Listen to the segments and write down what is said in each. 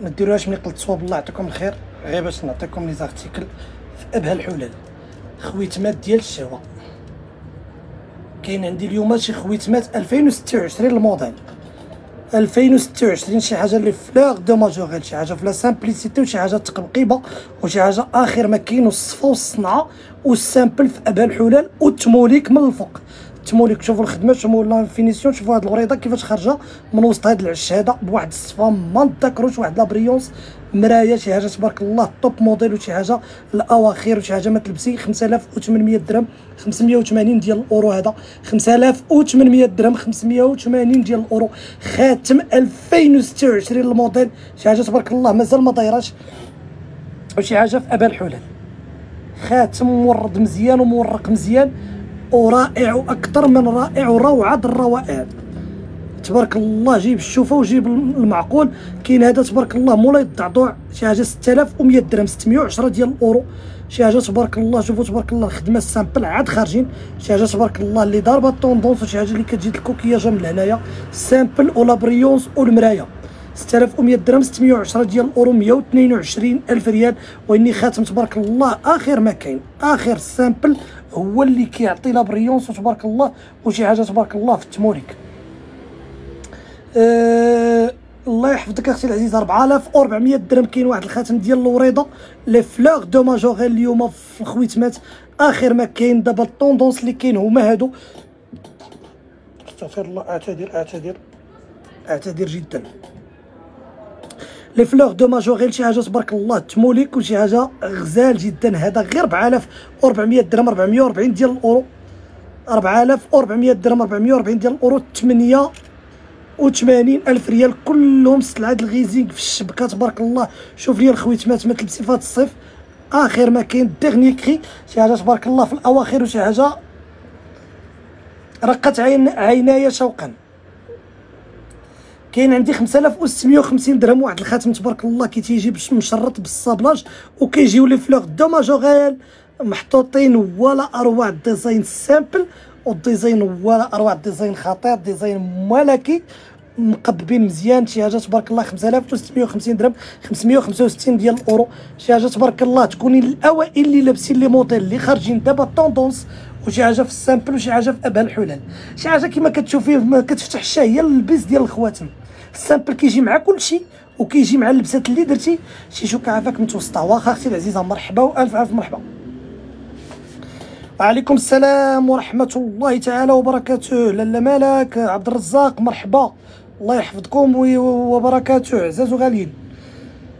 ما ديروهاش ملي قلت صواب الله يعطيكم الخير غير باش نعطيكم les articles في ابهى الحلل خويتمات ديال الشهوة. كاين عندي اليوم شي خويتمات 2026 الموديل. 2026 شي حاجة les fleurs de Majorelle شي حاجة في la simplicité وشي حاجة تقبقيبة وشي حاجة آخر ما كاين والصفا والصنعة وال simple في ابها الحلال والتموليك من الفوق. التموليك شوفوا الخدمة شوفوا la finition شوفوا هاد الوريضه كيفاش خارجة من وسط هاد العش هذا بواحد الصفا. ما نذكروش واحد la brillance مراية شي حاجة تبارك الله top modèle وشي حاجة الأواخر وشي حاجة ما تلبسي. 5800 درهم 580 ديال الأورو هذا. 5800 درهم 580 ديال الأورو. خاتم 2026 الموديل. شي حاجة تبارك الله مازال ما دايراش وشي حاجة في ابها الحلل خاتم مورد مزيان ومورق مزيان. ورائع وأكثر من رائع وروعه الروائع. تبارك الله جيب الشوفه وجيب المعقول. كاين هذا تبارك الله مولاي الضعضوع شي حاجة 6100 درهم 610 ديال الأورو. شي حاجة تبارك الله شوفوا تبارك الله الخدمة ال simple عاد خارجين. شي حاجة تبارك الله اللي ضاربة ال tendance وشي حاجة اللي كتجي الكوكياجة من هنايا. simple و la brillance والمرايه 6100 درهم 610 ديال الأورو 122 ألف ريال. وإني خاتم تبارك الله آخر ما كاين آخر simple هو اللي كيعطي la brillance وتبارك الله وشي حاجة تبارك الله في التموليك. أه الله يحفظك أختي العزيزه 4400 درهم. كاين واحد الخاتم ديال الوريضه les fleurs de Majorelle اليوم في الخويتمات آخر ما كاين دابا ال tendance اللي كاين هما هادو. استغفر الله أعتذر أعتذر أعتذر جدا. لي فلوغ دو ماجوغيل شي حاجة تبارك الله تموليك وشي حاجة غزال جدا. هذا غير 4400 درهم 440 ديال الأورو. 4400 درهم 440 ديال الأورو. 8 وثمانين ألف ريال كلهم سلعه الغيزينغ في الشبكة تبارك الله. شوف لي الخويتمات ما تلبسي هذا الصيف. آخر ما كاين ديغني كري شي حاجة تبارك الله في الأواخر وشي حاجة رقت عين عيناي شوقا. كاين عندي 5650 درهم واحد الخاتم تبارك الله كي تيجي مشرط بال sablage وكيجيو les fleurs de Majorelle محطوطين ولا أروع design simple وال design ولا أروع design خطير design ملكي مقببين مزيان. شي حاجة تبارك الله 5650 درهم 565 ديال الأورو. شي حاجة تبارك الله تكوني الأوائل اللي لابسين les modèles اللي خارجين دابا tendance. وشي حاجة في ال simple وشي حاجة في ابها الحلل شي حاجة كما كتشوفي ما كتفتح هي ال pièce ديال الخواتم. ال simple كيجي مع كلشي وكيجي مع اللبسات اللي درتي. شي شوكة عافاك متوسطة. واخا أختي العزيزة مرحبا وألف ألف مرحبا. وعليكم السلام ورحمة الله تعالى وبركاته. لالا مالك عبد الرزاق مرحبا. الله يحفظكم وبركاته. عزاز وغاليين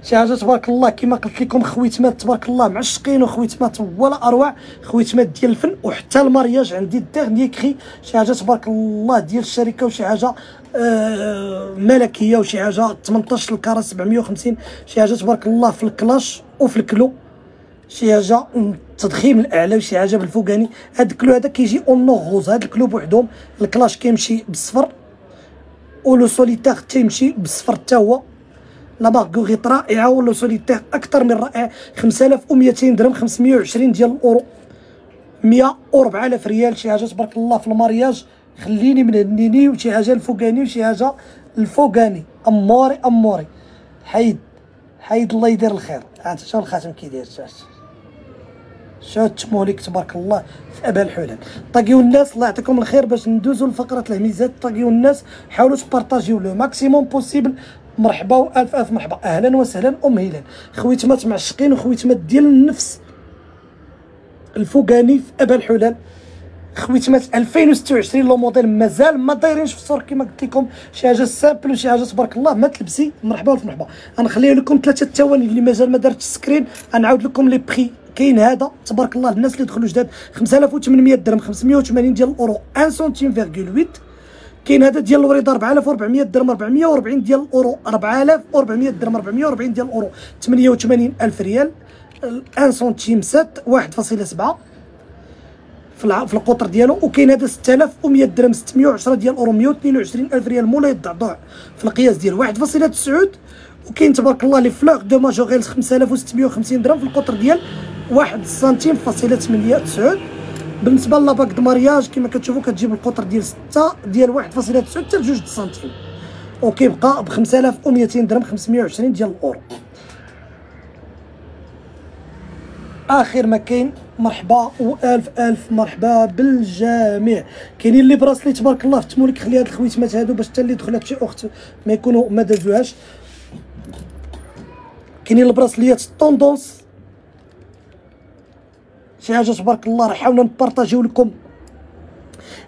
شي حاجة تبارك الله كما قلت لكم خويتمات تبارك الله معشقين وخويتمات ولا أروع خويتمات ديال الفن وحتى المارياج عندي الديرني كري شي حاجة تبارك الله ديال الشركة وشي حاجة آه ملكية وشي حاجة 18 الكاره 750 شي حاجة تبارك الله في الكلاش وفي الكلو شي حاجة التضخيم الأعلى وشي حاجة بالفوقاني. هاد الكلو هذا كيجي اون غوز هاد الكلو بوحدهم الكلاش كيمشي بالصفر ولو سوليتير تيمشي بالصفر حتى هو. لا مارغوريت رائعة ولو سوليتير أكثر من رائع 5200 درهم 520 ديال الأورو. 104 الف ريال شي حاجة تبارك الله في المارياج. خليني من هنيني وشي حاجة الفوقاني وشي حاجة الفوقاني. أموري أموري. حيد حيد الله يدير الخير. هانت شنو الخاتم كيدير شات موليك تبارك الله في أبا الحلال طاقيو الناس الله يعطيكم الخير باش ندوزو لفقرة الهميزات. طاقيو الناس حاولوا تبارطاجيو لو ماكسيموم بوسيبل مرحبا والف ألف مرحبا. أهلا وسهلا ام هلال خويتمات معشقين وخويتمات ديال النفس. الفوقاني في أبها الحلل. خويتمات 2026 le modèle مازال ما دايرينش في السور كما قلت لكم. شي حاجة simple وشي حاجة تبارك الله. ما تلبسي. مرحبا والف مرحبا. غنخليها لكم ثلاثة الثواني اللي مازال ما دارتش ال screen غنعاود لكم les prix كاين هذا. تبارك الله. الناس اللي دخلوا جداد 5800 درهم. 580 ديال الأورو. 1 سنتيم virgule 8 كاين هذا ديال الوريد 4400 درهم 440 ديال الأورو 4400 درهم 440 ديال الأورو 88 ألف ريال 1 سنتيم 7 1.7 في القطر ديالو وكاين هذا 6100 درهم 610 ديال الأورو 122 ألف ريال مولاي الضعضوع في القياس ديال 1.9 وكاين تبارك الله les fleurs de Majorelle 5650 درهم في القطر ديال واحد سنتيم فاصلة ثمانية تسعود. بالنسبة la bague de mariage كما كتشوفو كتجيب القطر ديال ستة ديال واحد فاصلة تسعود حتى لجوج سنتيم وكيبقى ب 5200 درهم 520 ديال الاورو آخر ما كاين مرحبا وألف ألف مرحبا بالجميع. كاينين les bracelets تبارك الله فتموا لك خلي هاد الخويتمات هادو باش حتى اللي دخلت شي أخت ما يكونوا ما دازوهاش. كاينين البراسليات tendance شي حاجة تبارك الله راه حاولنا نبارطاجيو لكم.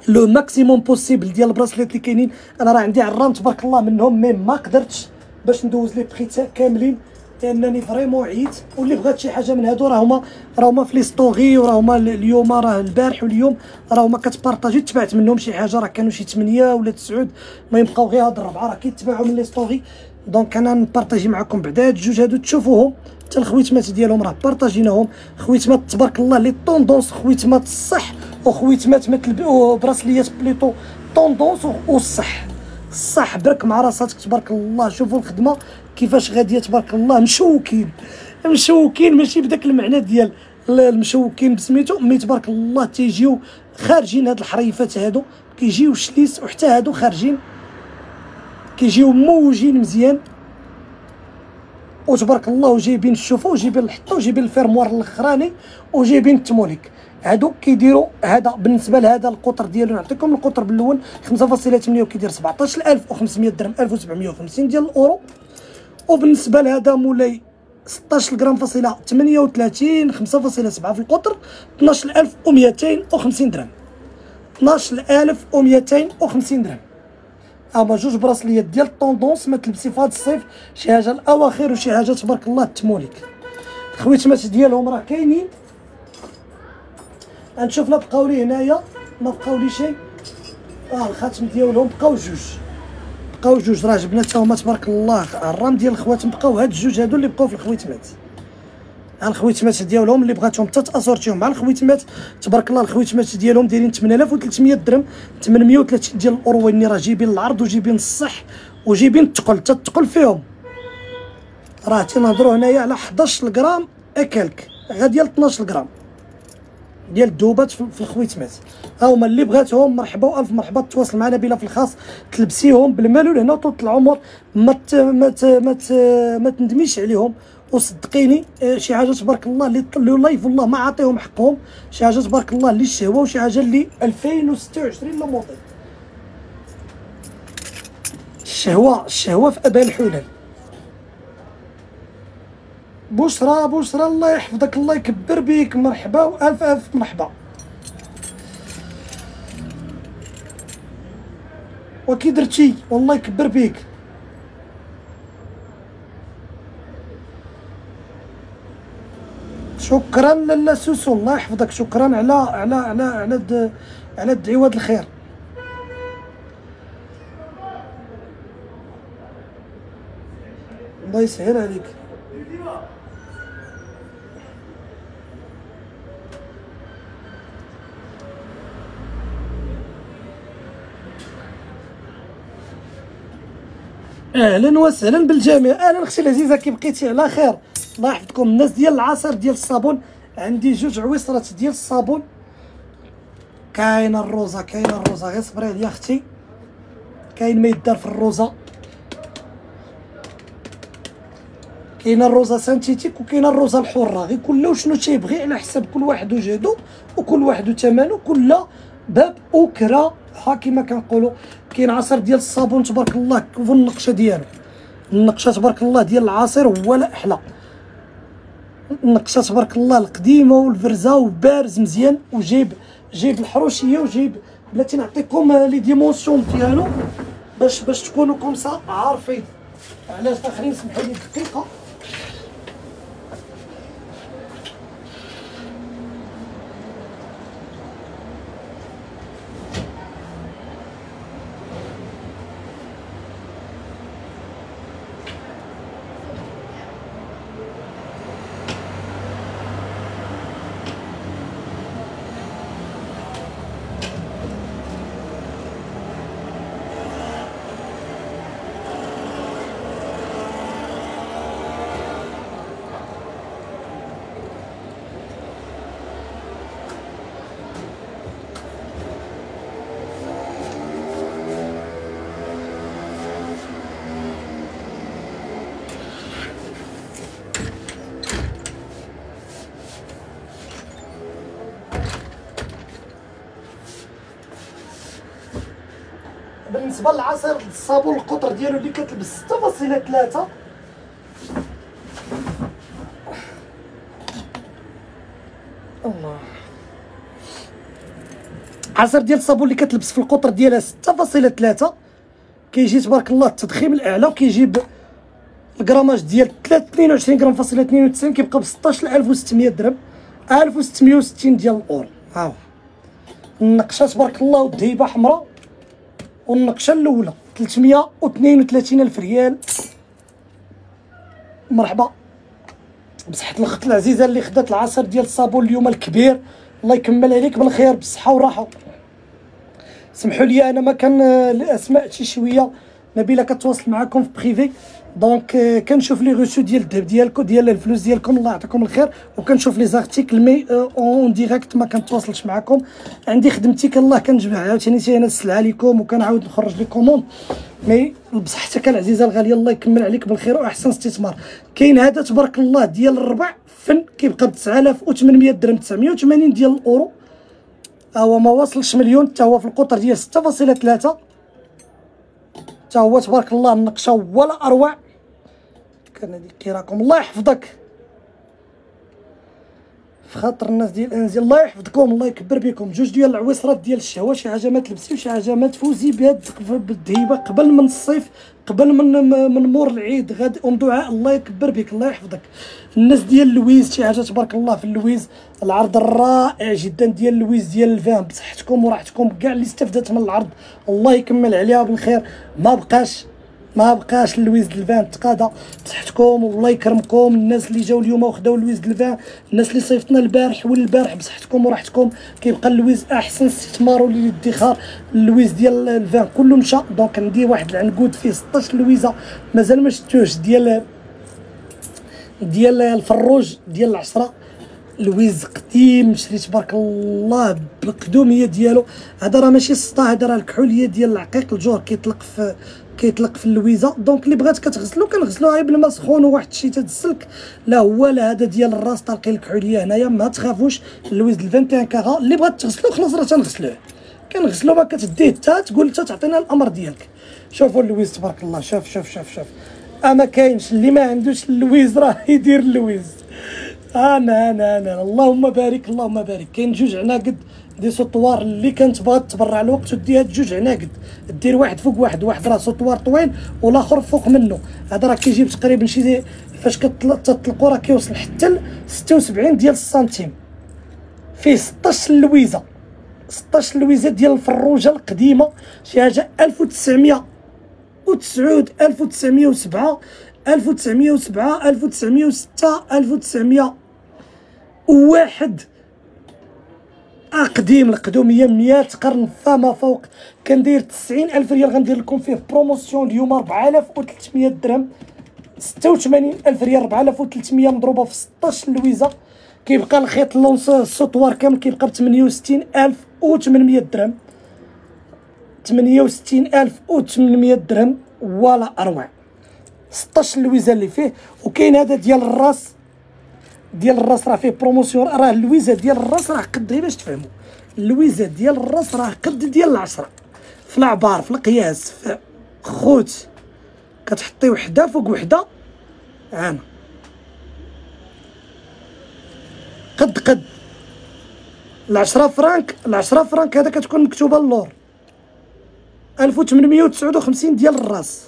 le maximum possible ديال البراسليات اللي كاينين أنا راه عندي عرام تبارك الله منهم mais ما قدرتش باش ندوز les prix كاملين لأنني vraiment عييت واللي بغات شي حاجة من هادو راه هما راه هما في les stories وراه هما اليوم راه البارح واليوم راه هما كتبارطاجي تبعت منهم شي حاجة راه كانوا شي 8 ولا 9 ما يبقاو غير هاد الربعة راه كيتباعوا من les stories donc أنا نبارطاجي معكم بعدا. هاد الجوج هادو تشوفوهم حتى الخويتمات ديالهم راه بارطاجيناهم. خويتمات تبارك الله les tendances خويتمات الصح وخويتمات مثل براسليات plutôt tendance والصح الصح برك مع راساتك تبارك الله. شوفوا الخدمة كيفاش غادية تبارك الله. مشوكين مشوكين ماشي بداك المعنى ديال المشوكين بسميتو mais تبارك الله تيجيو خارجين هاد الحريفات هادو كيجيو شليس وحتى هادو خارجين كيجيو موجين مزيان. وتبارك الله وجايبين الشوفه وجايبين الحطة وجايبين ال fermoir الأخراني وجايبين التموليك. هادو كيديروا هذا بالنسبة لهذا القطر ديالو نعطيكم القطر بالاول 5.8 وكيدير 17500 درهم 1750 ديال الأورو. وبالنسبة لهذا مولاي 16 غرام فاصلة 38 5.7 في القطر 12250 درهم. 12250 درهم. أما جوج براسليات ديال الطوندونس ما تلبسي في هذا الصيف شي حاجة الأواخر وشي حاجة تبارك الله تموليك الخويتمات ديالهم راه كاينين. غنشوف لا بقاو لي هنايا ما بقاو لي شي. آه الخاتم ديالهم بقاو جوج. بقاو جوج راه جبنا حتى هما تبارك الله. الرام ديال الخواتم بقاو هاد الجوج هادو اللي بقاو في الخويتمات. الخويتمات ديالهم اللي بغاتهم حتى تاسورتيهم مع الخويتمات تبارك الله الخويتمات ديالهم دايرين 8300 درهم. 830 ديال الاورو اللي راه جايبين العرض وجايبين الصح وجايبين الثقل حتى الثقل فيهم. راه تنهضروا هنايا على 11 غرام أكلك. غا ديال 12 غرام ديال الذوبات في الخويتمات. ها هما اللي بغاتهم مرحبا وألف مرحبا تواصل معنا بلا في الخاص. تلبسيهم بالمالول هنا طول العمر ما ما ما ما تندميش عليهم. وصدقيني آه، شي حاجة تبارك الله اللي طلعوا لايف والله ما عاطيهم حقهم. شي حاجة تبارك الله اللي الشهوه وشي حاجة اللي 2026 لا موطي الشهوه الشهوه في ابان الحلال. بشرى بشرى الله يحفظك الله يكبر بيك. مرحبا وألف ألف مرحبا. وكي درتي والله يكبر بيك. شكرا لالا سوسو الله يحفظك. شكرا على على على على على الدعوات الخير. الله يسهل عليك. أهلا وسهلا بالجميع. أهلا أختي العزيزة كي بقيتي على خير. الله يحفظكم الناس ديال العصير ديال الصابون. عندي جوج عويصرات ديال الصابون. كاينة الروزة كاينة الروزة. غير صبري عليا أختي. كاين ما يدار في الروزة. كاينة الروزة synthétique وكاينة الروزة الحرة. غير كل وشنو تيبغي على حساب كل واحد وجهدو وكل واحد وثمنه كل باب وكراها كيما كنقولوا. كاين عصير ديال الصابون تبارك الله شوفوا النقشه ديالو. النقشة تبارك الله ديال العصير هو لا أحلى النقشه تبارك الله القديمة والفرزة وبارز مزيان وجايب جايب الحروشية وجايب بلاتي نعطيكم les dimensions ديالو باش باش تكونوا comme ça عارفين. علاش؟ أخرين سمحوا لي دقيقة. بالنسبة للعصير الصابون القطر ديالو اللي كتلبس 6.3 الله. عصير ديال الصابون اللي كتلبس في القطر ديالها 6.3 كيجي تبارك الله التضخيم الأعلى وكيجيب الكراماج ديال 22 غرام فاصلة 92 كيبقى ب 16600 درهم. 1660 ديال الاورو ها هو النقشة تبارك الله والذهيبه حمراء. والنقشة الأولى 332 ألف ريال. مرحبا. بصحة الأخت العزيزة اللي خدات العصير ديال الصابون اليوم الكبير. الله يكمل عليك بالخير بالصحة والراحة. سمحوا لي أنا ما كان الاسماء شي شوية. نبيلة كتواصل معكم في privé donc euh, كنشوف les reçus ديال الذهب ديالكم ديال الفلوس ديالكم. الله يعطيكم الخير. وكنشوف les articles mais en direct ما كنتواصلش معكم عندي خدمتي كالله كنجمع عاوتاني أنا السلعه لكم وكنعاود نخرج les commandes mais بصحتك العزيزه الغالية الله يكمل عليك بالخير وأحسن استثمار. كاين هذا تبارك الله ديال الربع فن كيبقى ب 9800 درهم 980 ديال الأورو. هو ما وصلش مليون حتى هو في القطر ديال 6.3 حتى هو تبارك الله النقشه ولا أروع. كان هذيك كيراكم الله يحفظك. في خاطر الناس ديال انزل الله يحفظكم الله يكبر بكم. جوج ديال العويصرات ديال الشهوة شي حاجة ما تلبسي وشي حاجة ما تفوزي بها بالذهيبه قبل من الصيف قبل من من مور العيد غادي أم دعاء. الله يكبر بك الله يحفظك. الناس ديال لويز شي حاجة تبارك الله في اللويز العرض الرائع جدا ديال لويز ديال الفان. بصحتكم وراحتكم. كاع اللي استفدت من العرض الله يكمل عليها بالخير ما بقاش ما بقاش لويز دال vingt تقاضى بصحتكم والله يكرمكم. الناس اللي جاو اليوم وخداو لويز دال vingt الناس اللي صيفطنا البارح والبارح بصحتكم وراحتكم. كيبقى لويز أحسن استثمار وللادخار اللويز ديال ال vingt كله مشى. donc عندي واحد العنقود فيه 16 لويزة مازال ما شفتوش ديال ديال الفروج ديال العشره لويز قديم شري تبارك الله بالقدوميه ديالو. هذا راه ماشي السطا هذا راه الكحولية ديال العقيق الجور كيطلق في كيطلق في اللويزة. donc اللي بغات كتغسلو كنغسلوها بالماء سخون وواحد الشيته السلك. لا هو لا هذا ديال الراس طالقين الكحولية هنايا ما تخافوش. اللويز 21 كاغا اللي بغات تغسلو خلاص راه تنغسلوه. كنغسلو ما كتديه حتى تقول حتى تعطينا الأمر ديالك. شوفوا اللويز تبارك الله. شوف شوف شوف شوف. اما كاينش. اللي ما عندوش اللويز راه يدير اللويز. أنا أنا أنا اللهم بارك اللهم بارك. كاين جوج عناقد. دي سطوار اللي كانت بغات تبرع الوقت ودي هاد جوج عناقد دير واحد فوق واحد واحد راه سطوار طويل والآخر فوق منه. هذا راه كيجيب تقريبا شي فاش كتطلقوا راه كيوصل حتى ل 76 ديال السنتيم. فيه 16 لويزه 16 لويزه ديال الفروجة القديمة. شي حاجة 1900 1900 1907 1907 1906 1901 قديم القدوميه 100 قرن فما فوق كندير 90 ألف ريال. غندير لكم فيه promotion اليوم 4300 درهم. 86 ألف ريال 4300 مضروبة في 16 لويزه كيبقى الخيط اللونس السطوار كامل كيبقى ب 68800 درهم. 68800 درهم. ولا أروع. 16 لويزه اللي فيه وكاين هذا ديال الراس. ديال الراس راه فيه promotion راه اللويزه ديال الراس راه قد غير باش تفهموا اللويزه ديال الراس راه قد ديال العشرة. في العبار في القياس في خوت كتحطي وحدة فوق وحدة. أنا. قد قد. العشرة فرانك العشرة فرانك هذا كتكون مكتوبة اللور. ألف وثمنمية وتسعود وخمسين ديال الراس.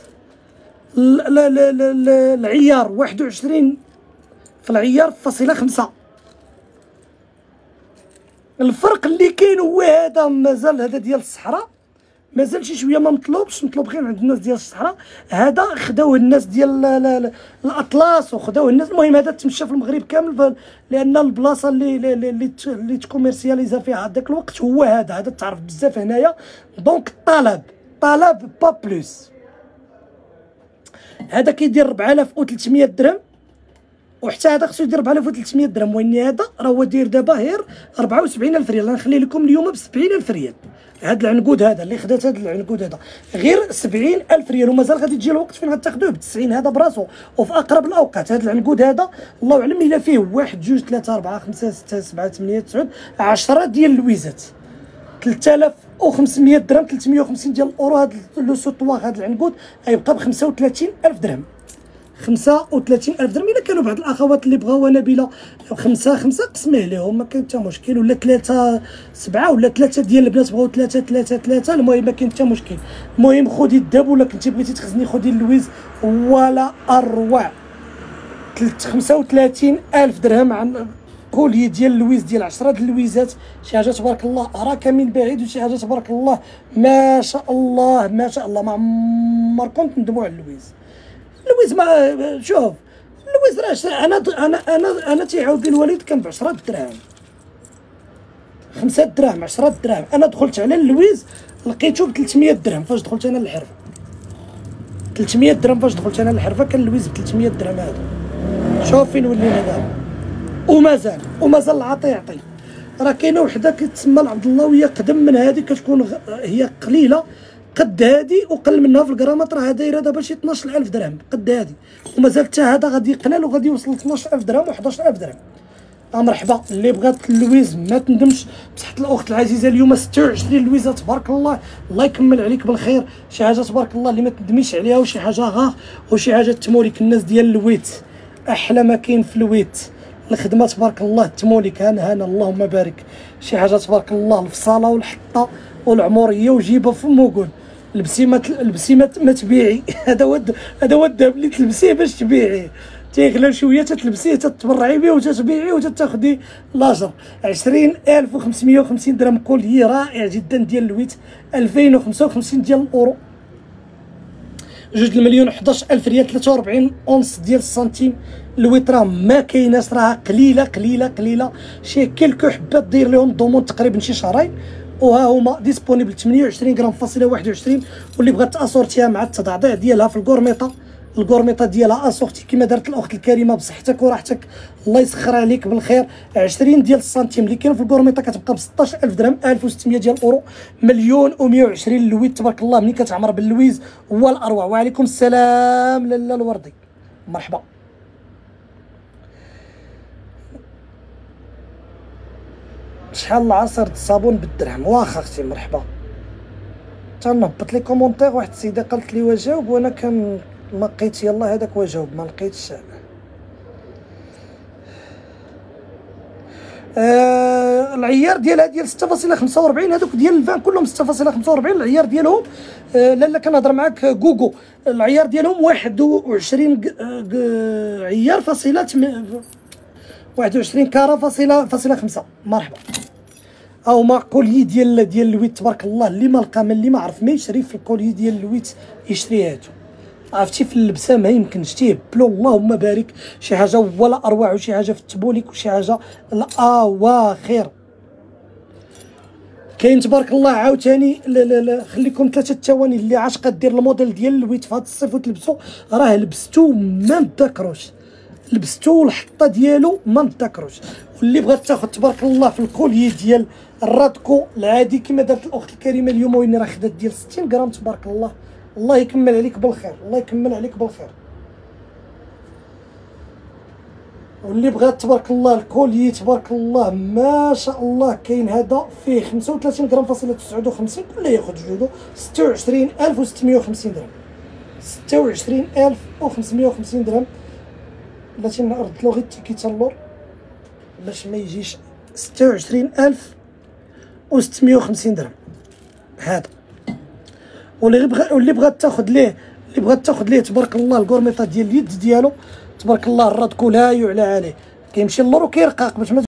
العيار واحد وعشرين في العيار فاصلة خمسة. الفرق اللي كاين هو هذا مازال هذا ديال الصحراء. مازال شي شوية ما مطلوبش مطلوب غير عند الناس ديال الصحراء. هذا خداوه الناس ديال الأطلس وخداوه الناس. المهم هذا تمشى في المغرب كامل لأن البلاصة اللي اللي اللي, اللي تكوميرسياليزا فيها هذاك الوقت هو هذا. هذا تعرف بزاف هنايا. donc الطلب طلب pas plus. هذا كيدير 4300 درهم. وحتى هذا خصو يدير 4300 درهم وين هذا؟ راه هو داير دابا غير 74000 ريال. غنخلي لكم اليوم ب 70000 ريال. هذا العنقود هذا اللي خدات هذا العنقود هذا غير 70000 ريال. ومازال غادي تجي الوقت فين غتاخذوه ب 90 هذا براسو. وفي أقرب الأوقات هذا العنقود هذا الله أعلم إلا فيه واحد جوج ثلاثة أربعة خمسة ستة سبعة ثمانية تسعود 10 ديال اللويزات 3000 و500 درهم 350 ديال الأورو. هذا لو سوطواغ هذا العنقود غيبقى ب 35000 درهم. 35000 درهم. إلا كانوا بعض الأخوات اللي بغاو نبيله خمسة خمسة قسميه لهم ما كاين حتى مشكل. ولا ثلاثة سبعة ولا ثلاثة ديال البنات بغاو ثلاثة ثلاثة ثلاثة. المهم ما كاين حتى مشكل. المهم خذي الذهب ولا كنتي بغيتي تخزني خذي اللويز ولا أروع. 35000 درهم عن كولي ديال اللويز ديال 10 د اللويزات. شي حاجة تبارك الله راك من بعيد وشي حاجة تبارك الله. ما شاء الله ما شاء الله. ما عمركم تندموا على اللويز. اللويز ما شوف اللويز راه أنا أنا أنا أنا تيعاود لي الوالد كان ب 10 دراهم. 5 دراهم 10 دراهم. أنا دخلت على اللويز لقيته ب 300 درهم فاش دخلت أنا للحرفة؟ 300 درهم فاش دخلت أنا للحرفة؟ كان اللويز ب 300 درهم هذا. شوف فين ولينا دابا ومازال ومازال العطي يعطي. راه كاينة وحدة كتسمى العبد الله وهي قدم من هذه كتكون هي قليلة. قد هادي وقل منها في الجرامات راه دايره دابا شي 12000 درهم قد هادي. ومازال حتى هذا غادي يقلل وغادي يوصل 12000 درهم و11000 درهم. مرحبا. اللي بغات اللويز ما تندمش. بصحة الأخت العزيزة اليوم 26 لويزة تبارك الله. الله يكمل عليك بالخير. شي حاجة تبارك الله اللي ما تندميش عليها وشي حاجة غا وشي حاجة تمولك الناس ديال الويت. أحلى ما كاين في الويت. الخدمة تبارك الله تمولك هانا هانا اللهم بارك. شي حاجة تبارك الله الفصالة والحطة والعموريه وجيبها فم وقول لبسي ما لبسي ما تبيعي. هذا هو هذا الذهب اللي تلبسيه باش تبيعيه تيغلى شوية تتلبسيه تتبرعي به وتتبيعيه وتتاخدي لاجر 20550 درهم كولي رائع جدا ديال الويت. 2055 ديال الأورو. جوج المليون 11000 ريال 43 onze ديال السنتيم. الويترا ما كايناش راها قليلة قليلة قليلة. شي quelques حبات دير لهم ضمون تقريبا شي شهرين. وها هما disponible 28 غرام فاصلة 21 واللي بغات ت assortiها مع التضعضيع ديالها في الكورميطه الكورميطه ديالها assortie كما دارت الأخت الكريمة بصحتك وراحتك. الله يسخر عليك بالخير. 20 ديال السنتيم اللي كاين في الكورميطه كتبقى ب 16000 درهم 1600 ديال الأورو. مليون و120 اللويز تبارك الله ملي كتعمر باللويز هو الاروع وعليكم السلام لاله الوردي. مرحبا. شحال العصير الصابون بالدرهم؟ واخا أختي مرحبا. تنهبط لي كومونتير واحد السيدة قالت لي وجاوب وأنا كان ما لقيت يلا هذاك وجاوب ما لقيتش. آه العيار ديالها ديال 6.45 هذوك ديال الفان كلهم 6.45 العيار ديالهم آه لالا كنهضر معاك جوجو. العيار ديالهم 21 آه، عيار فاصلة 21 كاره فاصله فاصلة 5 مرحبا. أو ما كولي ديال ديال الويت تبارك الله اللي ما لقى اللي ما عرف ما يشري في الكولي ديال الويت يشري هاتو. عرفتي في اللبسة ما يمكنش. تيهبلو اللهم بارك. شي حاجة ولا أروع وشي حاجة في التبوليك وشي حاجة الأواخر. كاين تبارك الله عاوتاني لا لا لا خليكم ثلاثة الثواني اللي عاشقه دير الموديل ديال الويت في هذا الصيف وتلبسو راه لبستو ما نذكروش لبستو الحطه ديالو ما نذكروش واللي بغات تاخذ تبارك الله في الكولي ديال الرادكو العادي كما دارت الأخت الكريمة اليوم وين راه خدات ديال 60 غرام تبارك الله. الله يكمل عليك بالخير الله يكمل عليك بالخير. واللي بغات تبارك الله الكولي تبارك الله ما شاء الله كاين هذا فيه 35 غرام فاصلة 59 كله ياخذ جوجو. 26650 درهم. 26550 درهم. بلاتي نرد له غير ال ticket اللور باش ما يجيش 26650 درهم. هذا. واللي بغى واللي بغات تاخذ ليه اللي بغات تاخذ ليه تبارك الله الكورميطه ديال اليد ديالو تبارك الله الراد لا يعلى عليه. كيمشي اللور وكيرقاق باش ما